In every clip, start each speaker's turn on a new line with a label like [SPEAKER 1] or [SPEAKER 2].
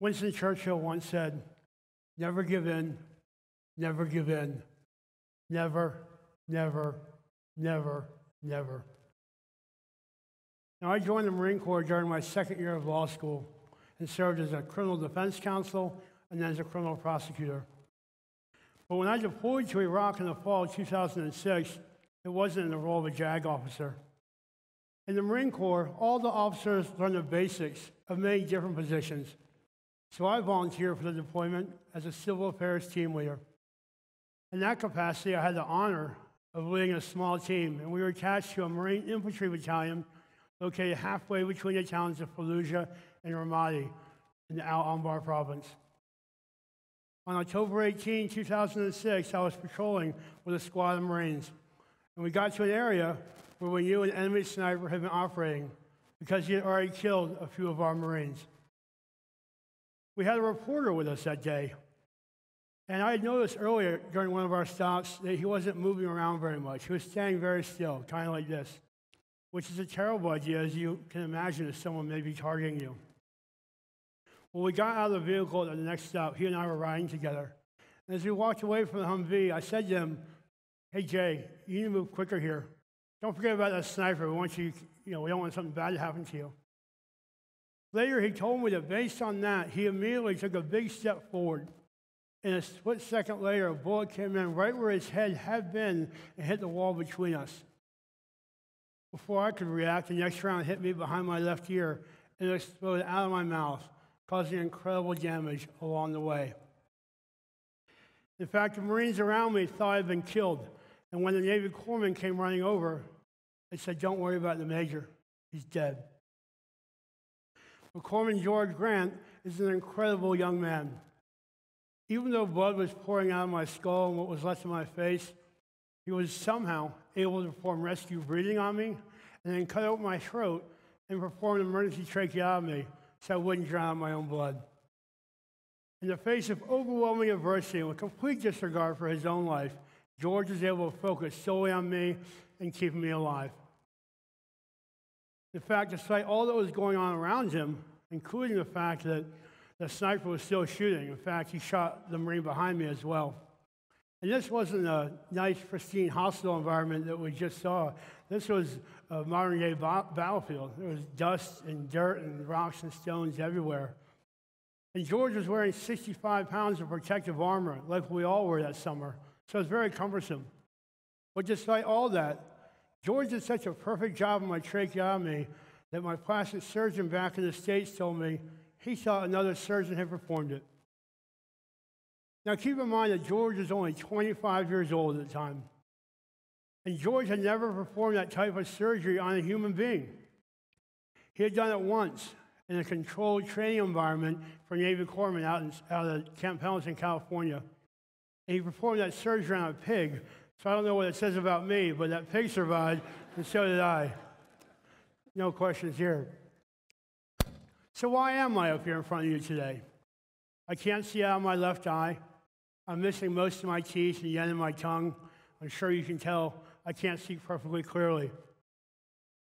[SPEAKER 1] Winston Churchill once said, Never give in, never give in, never, never, never, never. Now, I joined the Marine Corps during my second year of law school and served as a criminal defense counsel and then as a criminal prosecutor. But when I deployed to Iraq in the fall of 2006, it wasn't in the role of a JAG officer. In the Marine Corps, all the officers learn the basics of many different positions. So I volunteered for the deployment as a civil affairs team leader. In that capacity, I had the honor of leading a small team, and we were attached to a Marine infantry battalion located halfway between the towns of Fallujah and Ramadi in the Al Anbar province. On October 18, 2006, I was patrolling with a squad of Marines, and we got to an area where we knew an enemy sniper had been operating because he had already killed a few of our Marines. We had a reporter with us that day, and I had noticed earlier during one of our stops that he wasn't moving around very much. He was staying very still, kind of like this, which is a terrible idea, as you can imagine, if someone may be targeting you. When we got out of the vehicle at the next stop, he and I were riding together. And as we walked away from the Humvee, I said to him, Hey, Jay, you need to move quicker here. Don't forget about that sniper. We want you, you know, we don't want something bad to happen to you. Later, he told me that based on that, he immediately took a big step forward. And a split second later, a bullet came in right where his head had been and hit the wall between us. Before I could react, the next round hit me behind my left ear and exploded out of my mouth causing incredible damage along the way. In fact, the Marines around me thought I'd been killed. And when the Navy corpsman came running over, they said, Don't worry about the major, he's dead. Corpsman George Grant is an incredible young man. Even though blood was pouring out of my skull and what was left of my face, he was somehow able to perform rescue breathing on me and then cut open my throat and perform an emergency tracheotomy so I wouldn't drown in my own blood. In the face of overwhelming adversity and with complete disregard for his own life, George was able to focus solely on me and keeping me alive. In fact, despite all that was going on around him, including the fact that the sniper was still shooting, in fact, he shot the Marine behind me as well. And this wasn't a nice, pristine hospital environment that we just saw. This was a modern day battlefield. There was dust and dirt and rocks and stones everywhere. And George was wearing 65 pounds of protective armor, like we all were that summer. So it was very cumbersome. But despite all that, George did such a perfect job on my tracheotomy that my plastic surgeon back in the States told me he thought another surgeon had performed it. Now, keep in mind that George was only 25 years old at the time. And George had never performed that type of surgery on a human being. He had done it once in a controlled training environment for Navy corpsmen out, in, out of Camp Pendleton, California. And he performed that surgery on a pig. So I don't know what it says about me, but that pig survived, and so did I. No questions here. So why am I up here in front of you today? I can't see out of my left eye. I'm missing most of my teeth and the end of my tongue. I'm sure you can tell I can't see perfectly clearly.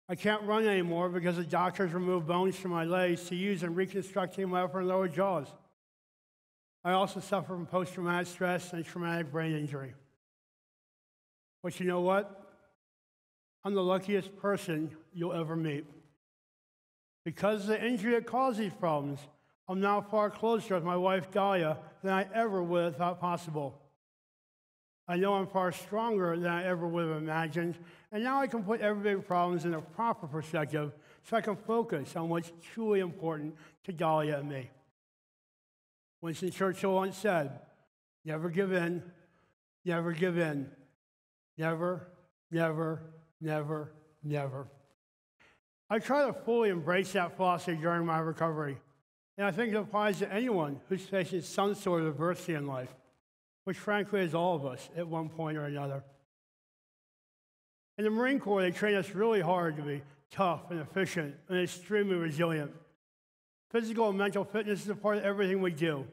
[SPEAKER 1] I can't run anymore because the doctors removed bones from my legs to use in reconstructing my upper and lower jaws. I also suffer from post traumatic stress and traumatic brain injury. But you know what? I'm the luckiest person you'll ever meet. Because of the injury that caused these problems, I'm now far closer with my wife Dahlia than I ever would have thought possible. I know I'm far stronger than I ever would have imagined, and now I can put everyday problems in a proper perspective so I can focus on what's truly important to Dahlia and me. Winston Churchill once said, Never give in, never give in, never, never, never, never. I try to fully embrace that philosophy during my recovery, and I think it applies to anyone who's facing some sort of adversity in life which frankly is all of us at one point or another. In the Marine Corps, they train us really hard to be tough and efficient and extremely resilient. Physical and mental fitness is a part of everything we do.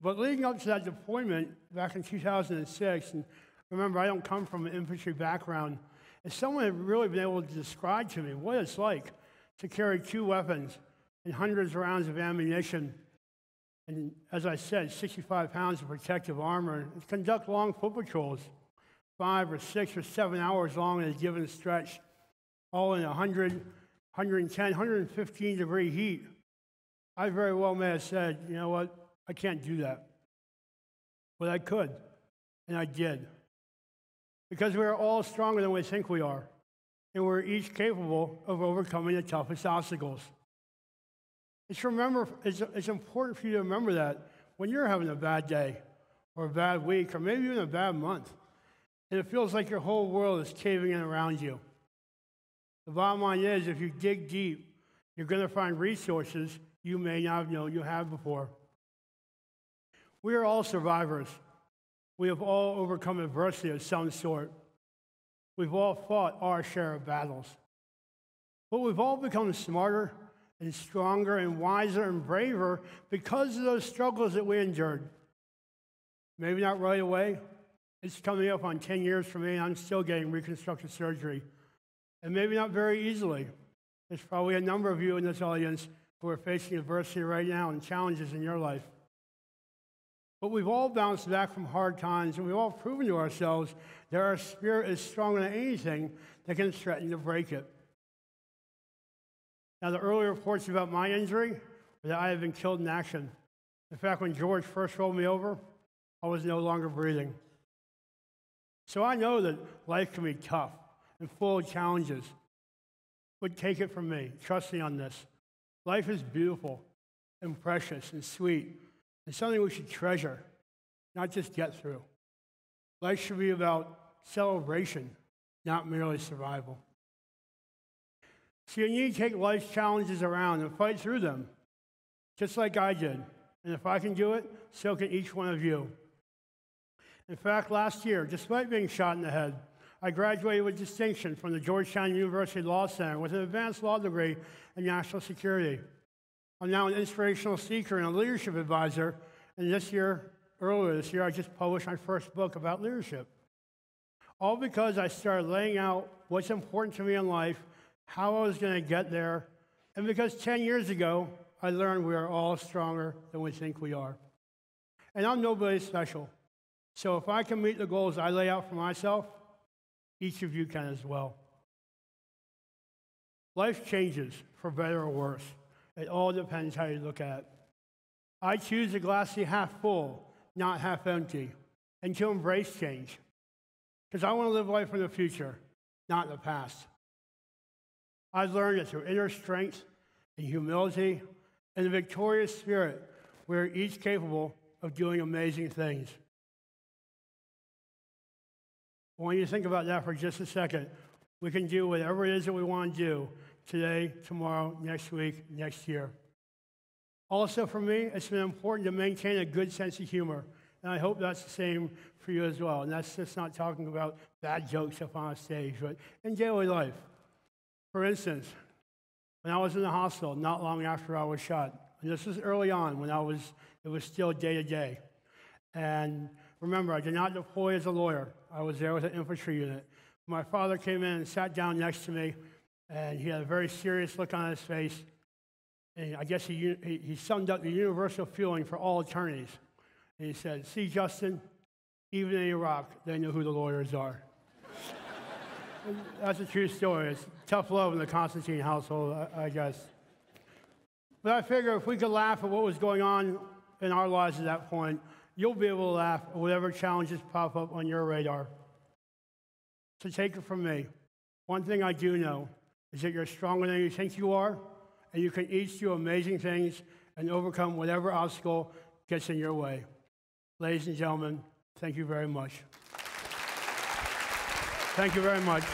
[SPEAKER 1] But leading up to that deployment back in 2006, and remember, I don't come from an infantry background, if someone had really been able to describe to me what it's like to carry two weapons and hundreds of rounds of ammunition and as I said, 65 pounds of protective armor, and conduct long foot patrols, five or six or seven hours long in a given stretch, all in 100, 110, 115 degree heat. I very well may have said, you know what, I can't do that. But I could, and I did. Because we are all stronger than we think we are, and we're each capable of overcoming the toughest obstacles. It's, remember, it's, it's important for you to remember that when you're having a bad day, or a bad week, or maybe even a bad month, and it feels like your whole world is caving in around you. The bottom line is if you dig deep, you're going to find resources you may not have known you have before. We are all survivors. We have all overcome adversity of some sort. We've all fought our share of battles. But we've all become smarter and stronger and wiser and braver because of those struggles that we endured. Maybe not right away. It's coming up on 10 years for me, and I'm still getting reconstructive surgery. And maybe not very easily. There's probably a number of you in this audience who are facing adversity right now and challenges in your life. But we've all bounced back from hard times, and we've all proven to ourselves that our spirit is stronger than anything that can threaten to break it. Now, the early reports about my injury were that I had been killed in action. In fact, when George first rolled me over, I was no longer breathing. So I know that life can be tough and full of challenges. But take it from me, trust me on this. Life is beautiful and precious and sweet and something we should treasure, not just get through. Life should be about celebration, not merely survival. So you need to take life's challenges around and fight through them, just like I did. And if I can do it, so can each one of you. In fact, last year, despite being shot in the head, I graduated with distinction from the Georgetown University Law Center with an advanced law degree in national security. I'm now an inspirational speaker and a leadership advisor, and this year, earlier this year, I just published my first book about leadership. All because I started laying out what's important to me in life how I was going to get there, and because 10 years ago, I learned we are all stronger than we think we are. And I'm nobody special. So if I can meet the goals I lay out for myself, each of you can as well. Life changes for better or worse. It all depends how you look at it. I choose a glass to half full, not half empty, and to embrace change. Because I want to live life in the future, not the past. I've learned that through inner strength and humility and the victorious spirit, we're each capable of doing amazing things. I want you to think about that for just a second. We can do whatever it is that we want to do today, tomorrow, next week, next year. Also, for me, it's been important to maintain a good sense of humor. And I hope that's the same for you as well. And that's just not talking about bad jokes up on stage, but in daily life. For instance, when I was in the hospital not long after I was shot, and this was early on when I was, it was still day to day. And remember, I did not deploy as a lawyer. I was there with an infantry unit. My father came in and sat down next to me, and he had a very serious look on his face. And I guess he, he, summed up the universal feeling for all attorneys. And he said, See, Justin, even in Iraq, they know who the lawyers are. That's a true story. It's tough love in the Constantine household, I, I guess. But I figure if we could laugh at what was going on in our lives at that point, you'll be able to laugh at whatever challenges pop up on your radar. So take it from me. One thing I do know is that you're stronger than you think you are, and you can each do amazing things and overcome whatever obstacle gets in your way. Ladies and gentlemen, thank you very much. Thank you very much.